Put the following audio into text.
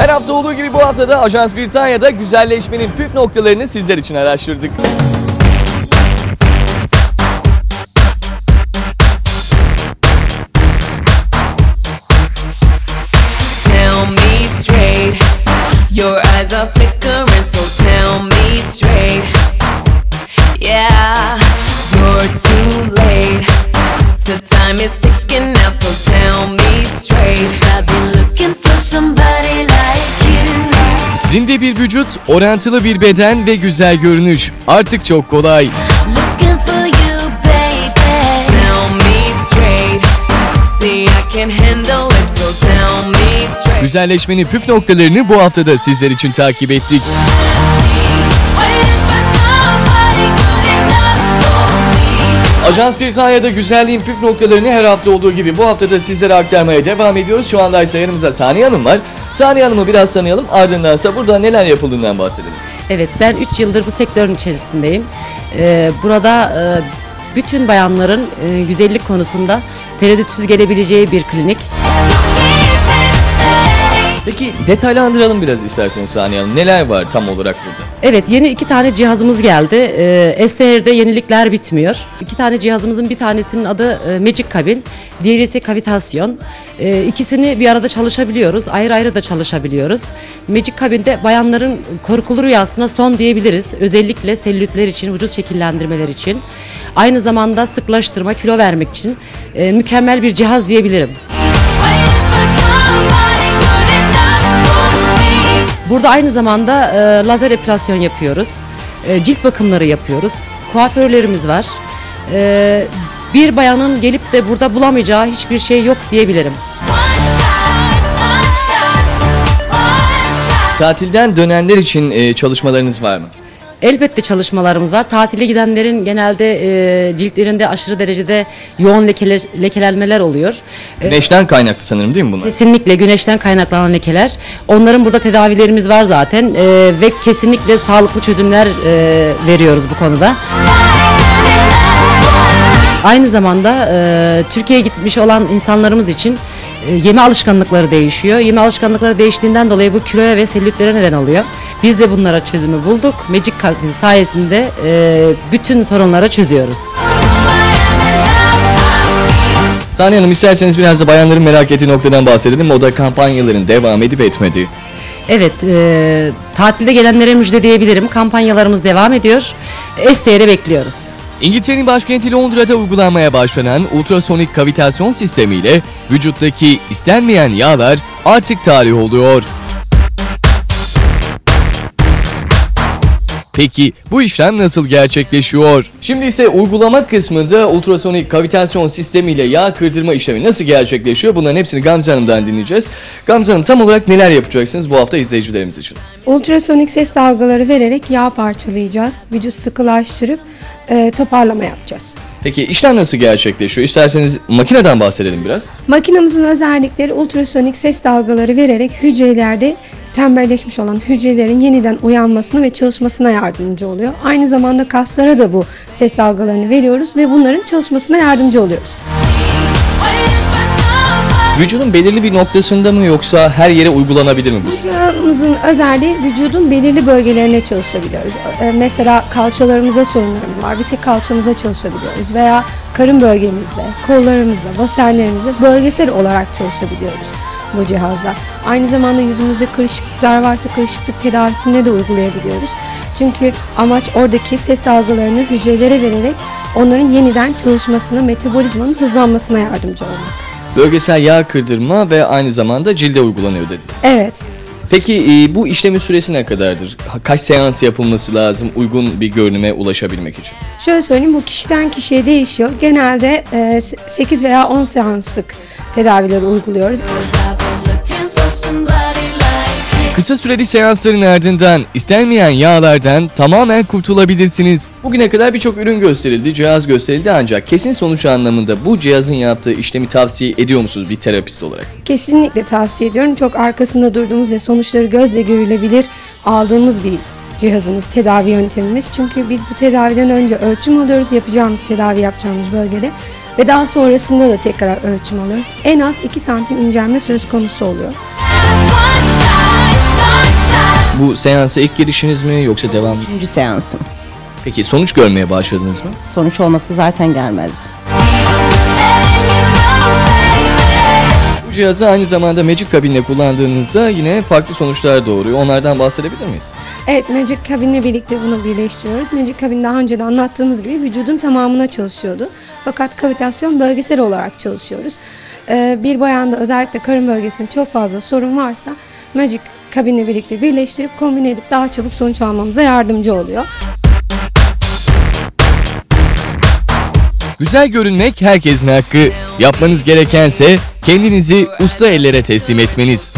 Her hafta olduğu gibi bu haftada Ajans Britanya'da güzelleşmenin püf noktalarını sizler için araştırdık. Tell me straight. Your eyes are bir vücut, orantılı bir beden ve güzel görünüş. Artık çok kolay. Looking for you, baby. Tell me straight. See, I can handle it, so tell me straight. Güzelleşmenin püf noktalarını bu haftada sizler için takip ettik. Ajans Britanya'da güzelliğin püf noktalarını her hafta olduğu gibi bu haftada sizlere aktarmaya devam ediyoruz. Şu anda ise yanımızda Saniye Hanım var. Saniye Hanım'ı biraz tanıyalım ardından ise burada neler yapıldığından bahsedelim. Evet ben 3 yıldır bu sektörün içerisindeyim. Ee, burada e, bütün bayanların e, güzellik konusunda tereddütsüz gelebileceği bir klinik. Peki detaylandıralım biraz isterseniz Saniye Hanım. Neler var tam olarak burada? Evet yeni iki tane cihazımız geldi. Ee, STR'de yenilikler bitmiyor. İki tane cihazımızın bir tanesinin adı e, Magic Cabin, diğeri ise kavitasyon. Ee, ikisini bir arada çalışabiliyoruz, ayrı ayrı da çalışabiliyoruz. Magic Cabin'de bayanların korkulu rüyasına son diyebiliriz. Özellikle selülitler için, vücut şekillendirmeler için. Aynı zamanda sıklaştırma, kilo vermek için e, mükemmel bir cihaz diyebilirim. Burada aynı zamanda e, lazer epilasyon yapıyoruz. E, cilt bakımları yapıyoruz. Kuaförlerimiz var. E, bir bayanın gelip de burada bulamayacağı hiçbir şey yok diyebilirim. Tatilden dönenler için e, çalışmalarınız var mı? Elbette çalışmalarımız var. Tatile gidenlerin genelde e, ciltlerinde aşırı derecede yoğun lekele, lekelenmeler oluyor. E, Güneşten kaynaklı sanırım değil mi bunlar? Kesinlikle güneşten kaynaklanan lekeler. Onların burada tedavilerimiz var zaten e, ve kesinlikle sağlıklı çözümler e, veriyoruz bu konuda. Aynı zamanda e, Türkiye'ye gitmiş olan insanlarımız için e, yeme alışkanlıkları değişiyor. Yeme alışkanlıkları değiştiğinden dolayı bu kiloya ve selülitlere neden oluyor. Biz de bunlara çözümü bulduk. Magic Cabin sayesinde e, bütün sorunları çözüyoruz. Saniye Hanım isterseniz biraz da bayanların merak ettiği noktadan bahsedelim. O da kampanyaların devam edip etmediği. Evet, e, tatilde gelenlere müjde diyebilirim. Kampanyalarımız devam ediyor. STR'e bekliyoruz. İngiltere'nin başkenti Londra'da uygulanmaya başlanan ultrasonik kavitasyon sistemiyle vücuttaki istenmeyen yağlar artık tarih oluyor. Peki bu işlem nasıl gerçekleşiyor? Şimdi ise uygulama kısmında ultrasonik kavitasyon sistemiyle yağ kırdırma işlemi nasıl gerçekleşiyor? Bunların hepsini Gamze Hanım'dan dinleyeceğiz. Gamze Hanım tam olarak neler yapacaksınız bu hafta izleyicilerimiz için? Ultrasonik ses dalgaları vererek yağ parçalayacağız. Vücut sıkılaştırıp e, toparlama yapacağız. Peki işlem nasıl gerçekleşiyor? İsterseniz makineden bahsedelim biraz. Makinamızın özellikleri ultrasonik ses dalgaları vererek hücrelerde tembelleşmiş olan hücrelerin yeniden uyanmasına ve çalışmasına yardımcı oluyor. Aynı zamanda kaslara da bu ses dalgalarını veriyoruz ve bunların çalışmasına yardımcı oluyoruz. Vücudun belirli bir noktasında mı yoksa her yere uygulanabilir mi bu? Makinamızın özelliği vücudun belirli bölgelerine çalışabiliyoruz. Ee, Mesela kalçalarımızda sorunlarımız var. Bir tek kalçamıza çalışabiliyoruz. Veya karın bölgemizde, kollarımızda, basenlerimizde bölgesel olarak çalışabiliyoruz bu cihazla. Aynı zamanda yüzümüzde kırışıklıklar varsa kırışıklık tedavisinde de uygulayabiliyoruz. Çünkü amaç oradaki ses dalgalarını hücrelere vererek onların yeniden çalışmasına, metabolizmanın hızlanmasına yardımcı olmak. Bölgesel yağ kırdırma ve aynı zamanda cilde uygulanıyor dedi. Evet, Peki e, bu işlemin süresi ne kadardır? Kaç seans yapılması lazım uygun bir görünüme ulaşabilmek için? Şöyle söyleyeyim bu kişiden kişiye değişiyor. Genelde e, 8 veya 10 seanslık tedavileri uyguluyoruz. Kısa süreli seansların ardından istenmeyen yağlardan tamamen kurtulabilirsiniz. Bugüne kadar birçok ürün gösterildi, cihaz gösterildi ancak kesin sonuç anlamında bu cihazın yaptığı işlemi tavsiye ediyor musunuz bir terapist olarak? Kesinlikle tavsiye ediyorum. Çok arkasında durduğumuz ve sonuçları gözle görülebilir aldığımız bir cihazımız, tedavi yöntemimiz. Çünkü biz bu tedaviden önce ölçüm alıyoruz yapacağımız tedavi yapacağımız bölgede ve daha sonrasında da tekrar ölçüm alıyoruz. En az 2 santim incelme söz konusu oluyor. Bu seansa ilk girişiniz mi yoksa devam mı? Üçüncü seansım. Peki sonuç görmeye başladınız mı? Sonuç olması zaten gelmezdi. Bu cihazı aynı zamanda Magic kabinle kullandığınızda yine farklı sonuçlar doğuruyor. Onlardan bahsedebilir miyiz? Evet Magic Cabin'le birlikte bunu birleştiriyoruz. Magic Cabin daha önce de anlattığımız gibi vücudun tamamına çalışıyordu. Fakat kavitasyon bölgesel olarak çalışıyoruz. Ee, bir bayanda özellikle karın bölgesinde çok fazla sorun varsa Magic Cabin'le birlikte birleştirip kombine edip daha çabuk sonuç almamıza yardımcı oluyor. Güzel görünmek herkesin hakkı. Yapmanız gerekense kendinizi usta ellere teslim etmeniz.